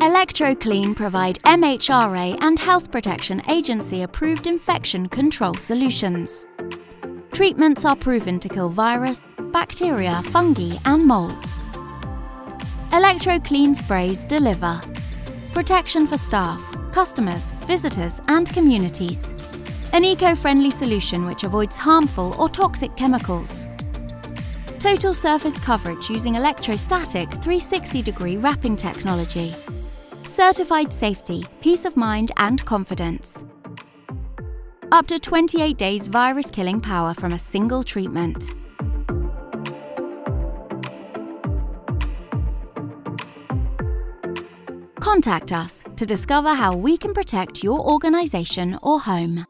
ElectroClean provide MHRA and Health Protection Agency approved infection control solutions. Treatments are proven to kill virus, bacteria, fungi, and molds. ElectroClean sprays deliver protection for staff, customers, visitors, and communities. An eco friendly solution which avoids harmful or toxic chemicals. Total surface coverage using electrostatic 360 degree wrapping technology. Certified safety, peace of mind, and confidence. Up to 28 days virus killing power from a single treatment. Contact us to discover how we can protect your organisation or home.